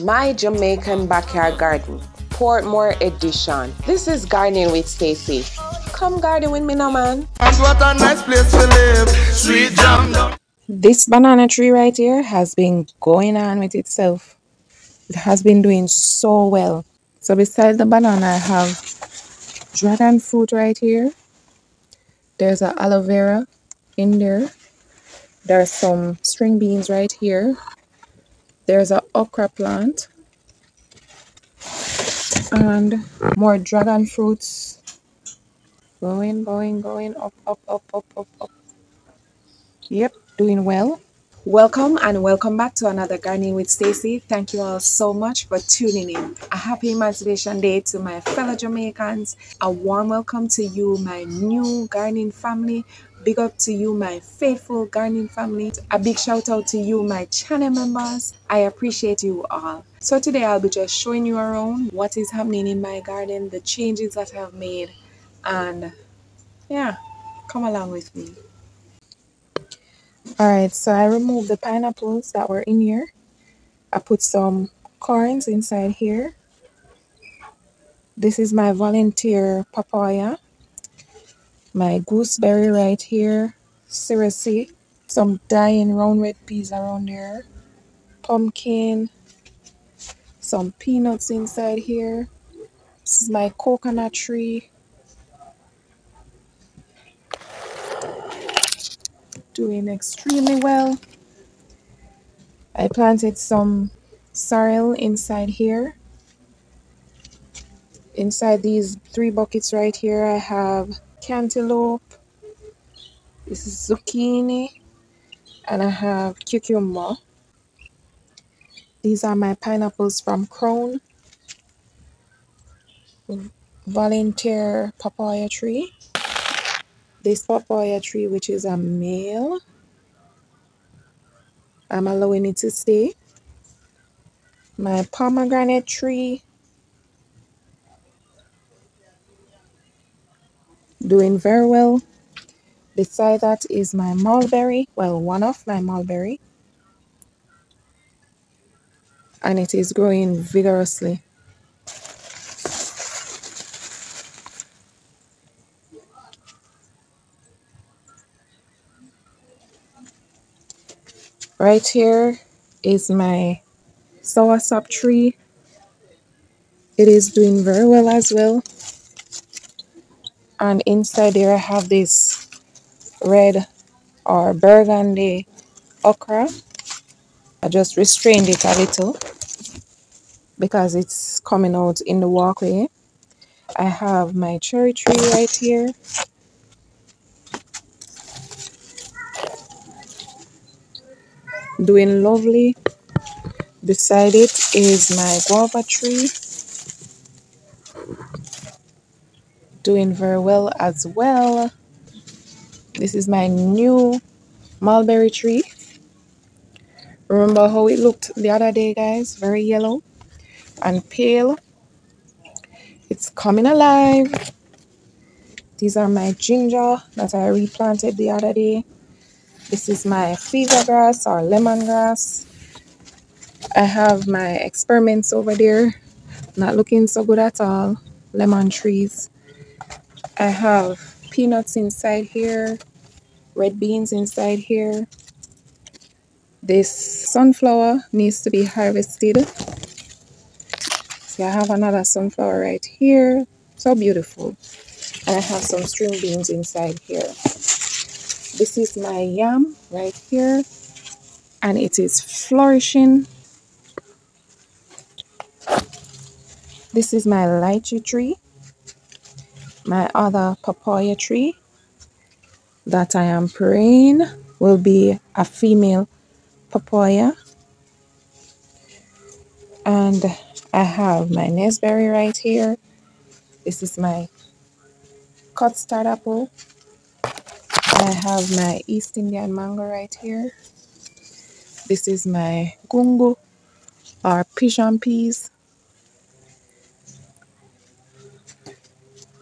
My Jamaican Backyard Garden, Portmore Edition. This is Gardening with Stacey. Come garden with me now, man. What a nice place to live. Sweet jam. This banana tree right here has been going on with itself. It has been doing so well. So beside the banana, I have dragon fruit right here. There's an aloe vera in there. There's some string beans right here. There's an okra plant. And more dragon fruits. Going, going, going, up, up, up, up, up, up. Yep, doing well. Welcome and welcome back to another Gardening with Stacey. Thank you all so much for tuning in. A happy Emancipation Day to my fellow Jamaicans. A warm welcome to you, my new gardening family. Big up to you, my faithful gardening family. A big shout out to you, my channel members. I appreciate you all. So today I'll be just showing you around what is happening in my garden, the changes that I've made, and yeah, come along with me. Alright, so I removed the pineapples that were in here. I put some corns inside here. This is my volunteer papaya my gooseberry right here, seriously, some dying round red peas around there, pumpkin, some peanuts inside here. This is my coconut tree. Doing extremely well. I planted some sorrel inside here. Inside these three buckets right here, I have cantaloupe, this is zucchini, and I have cucumber. These are my pineapples from Crown Volunteer Papaya Tree. This papaya tree, which is a male, I'm allowing it to stay. My pomegranate tree doing very well. Beside that is my mulberry, well, one of my mulberry. And it is growing vigorously. Right here is my soursop tree. It is doing very well as well and inside there I have this red or burgundy okra. I just restrained it a little because it's coming out in the walkway. I have my cherry tree right here. Doing lovely. Beside it is my guava tree doing very well as well. This is my new mulberry tree. Remember how it looked the other day, guys? Very yellow and pale. It's coming alive. These are my ginger that I replanted the other day. This is my fever grass or lemongrass. I have my experiments over there. Not looking so good at all. Lemon trees. I have peanuts inside here, red beans inside here. This sunflower needs to be harvested. See, I have another sunflower right here. So beautiful. And I have some string beans inside here. This is my yam right here. And it is flourishing. This is my lychee tree my other papaya tree that I am praying will be a female papaya. And I have my Naseberry right here. This is my custard apple. I have my East Indian mango right here. This is my gungo or pigeon peas.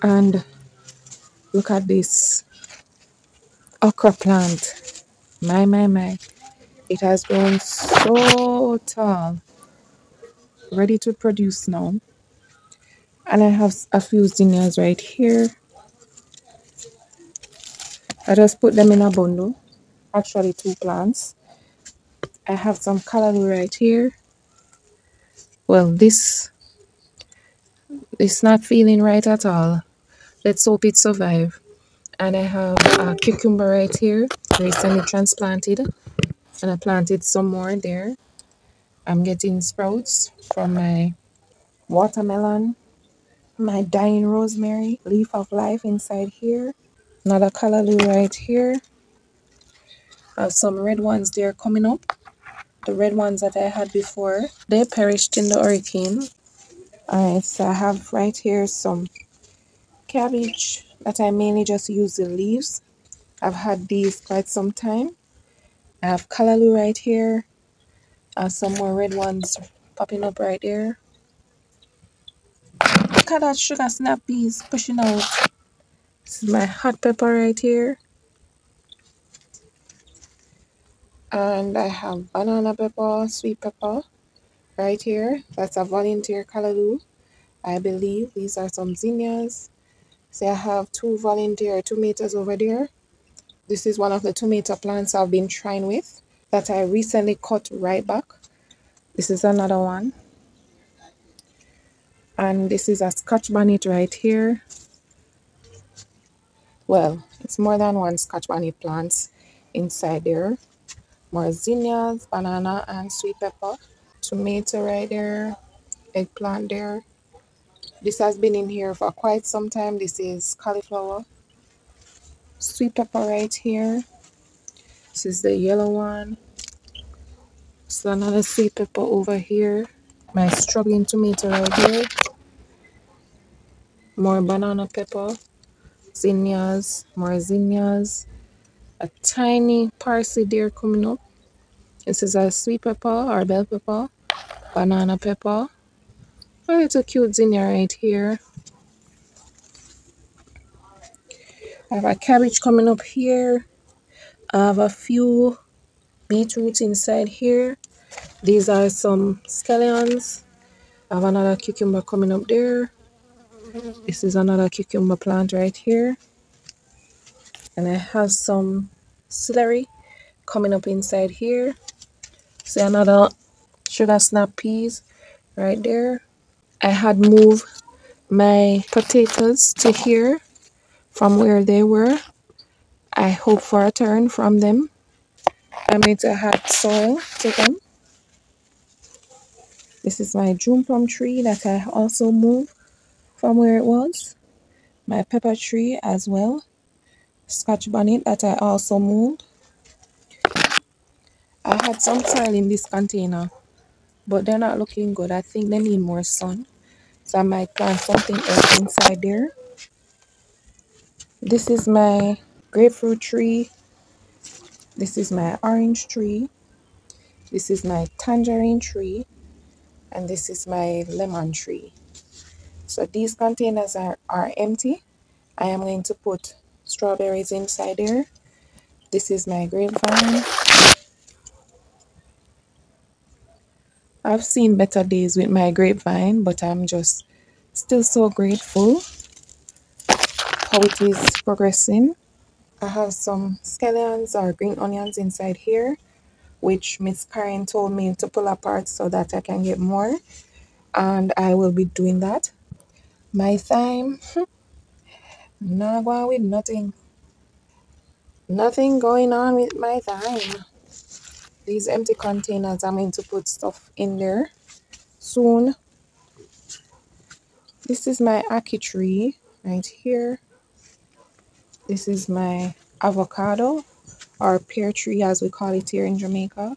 And look at this okra plant my my my it has grown so tall ready to produce now. And I have a few zinnias right here. I just put them in a bundle. Actually two plants. I have some callaloo right here. Well, this is not feeling right at all. Let's hope it survives. And I have a cucumber right here, recently transplanted. And I planted some more there. I'm getting sprouts from my watermelon, my dying rosemary, leaf of life inside here. Another callaloo right here. Have some red ones there coming up the red ones that I had before, they perished in the hurricane. Alright, so I have right here some cabbage that I mainly just use the leaves. I've had these quite some time. I have callaloo right here. Uh, some more red ones popping up right there. Look at that sugar snap peas pushing out. This is my hot pepper right here. and I have banana pepper, sweet pepper right here. That's a volunteer callaloo. I believe these are some zinnias. So I have two volunteer tomatoes over there. This is one of the tomato plants I've been trying with that I recently cut right back. This is another one. And this is a scotch bonnet right here. Well, it's more than one scotch bonnet plants inside there more zinnias, banana, and sweet pepper. Tomato right there, eggplant there. This has been in here for quite some time. This is cauliflower. Sweet pepper right here. This is the yellow one. So another sweet pepper over here. My struggling tomato right here. More banana pepper. Zinnias. More zinnias a tiny parsley there coming up. This is a sweet pepper or bell pepper, banana pepper. Oh, a little cute zinnia right here. I have a cabbage coming up here. I have a few beetroots inside here. These are some scallions. I have another cucumber coming up there. This is another cucumber plant right here and I have some celery coming up inside here see another sugar snap peas? Right there. I had moved my potatoes to here from where they were. I hope for a turn from them. I'm going to add soil to them. This is my June plum tree that I also moved from where it was. My pepper tree as well. Scotch bonnet that I also moved. I had some soil in this container, but they're not looking good. I think they need more sun. So I might plant something else inside there. This is my grapefruit tree. This is my orange tree. This is my tangerine tree. And this is my lemon tree. So these containers are, are empty. I am going to put strawberries inside there. This is my grapevine. I've seen better days with my grapevine, but I'm just still so grateful how it is progressing. I have some scallions or green onions inside here, which Miss Karen told me to pull apart so that I can get more. And I will be doing that. My thyme, Not going with nothing. Nothing going on with my thyme. These empty containers, I'm going to put stuff in there soon. This is my ackee tree right here. This is my avocado or pear tree as we call it here in Jamaica.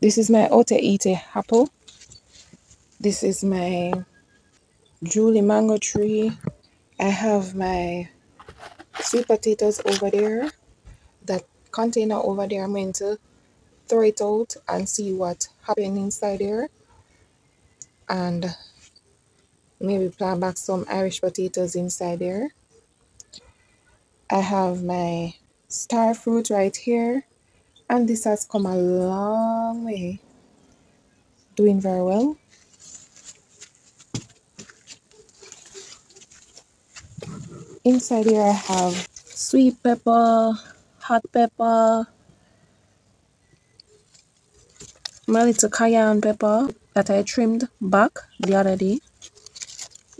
This is my Otaheite apple. This is my Julie mango tree. I have my sweet potatoes over there. Container over there, I'm going to throw it out and see what happened inside there. And maybe plant back some Irish potatoes inside there. I have my star fruit right here. And this has come a long way doing very well. Inside here I have sweet pepper, hot pepper, my little cayenne pepper that I trimmed back the other day.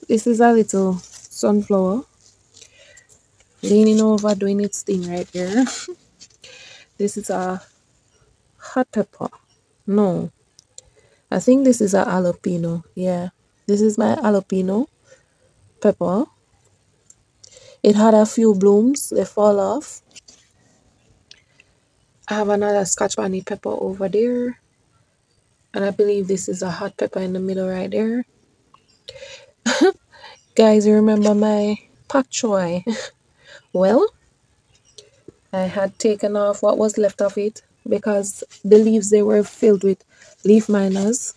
This is a little sunflower leaning over doing its thing right here. this is a hot pepper. No, I think this is a jalapeno. Yeah, this is my jalapeno pepper. It had a few blooms, they fall off. I have another scotch bonnet pepper over there. And I believe this is a hot pepper in the middle right there. Guys, you remember my pak choy? well, I had taken off what was left of it because the leaves they were filled with leaf miners.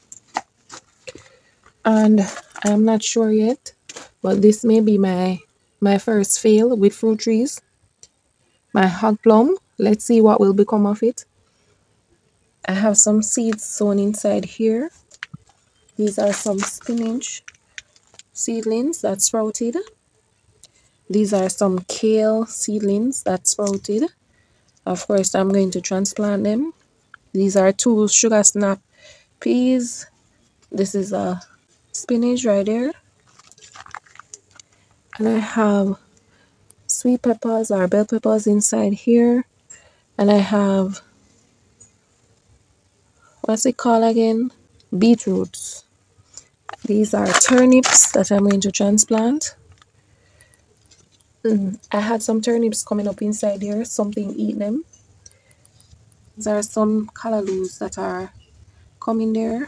And I'm not sure yet, but this may be my my first fail with fruit trees. My hog plum. Let's see what will become of it. I have some seeds sown inside here. These are some spinach seedlings that sprouted. These are some kale seedlings that sprouted. Of course, I'm going to transplant them. These are two sugar snap peas. This is a spinach right there. And I have sweet peppers or bell peppers inside here. And I have what's it called again? Beetroots. These are turnips that I'm going to transplant. Mm, I had some turnips coming up inside here, something eat them. There are some callaloo that are coming there.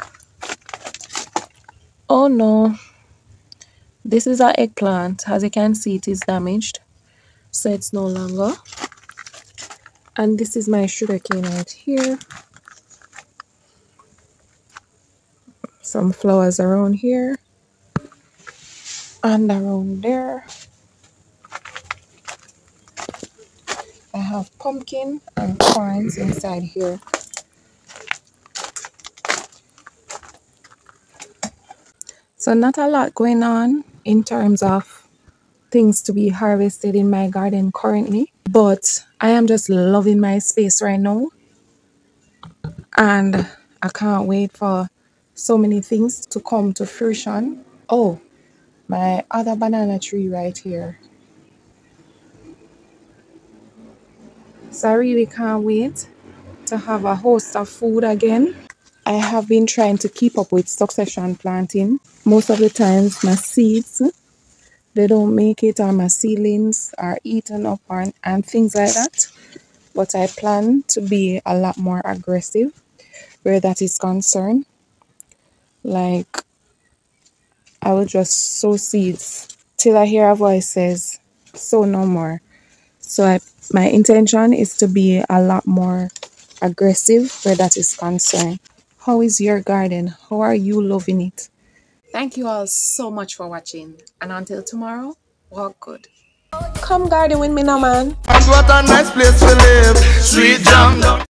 Oh no, this is our eggplant. As you can see, it is damaged, so it's no longer. And this is my sugarcane right here. some flowers around here and around there. I have pumpkin and corns inside here. So not a lot going on in terms of things to be harvested in my garden currently, but I am just loving my space right now. And I can't wait for so many things to come to fruition. Oh, my other banana tree right here. So I really can't wait to have a host of food again. I have been trying to keep up with succession planting. Most of the times my seeds, they don't make it or my seedlings are eaten up and, and things like that. But I plan to be a lot more aggressive where that is concerned like I will just sow seeds till I hear a voice says sow no more. So I, my intention is to be a lot more aggressive where that is concerned. How is your garden? How are you loving it? Thank you all so much for watching. And until tomorrow, walk good. Come garden with me now, man. What a nice place to live. Sweet jam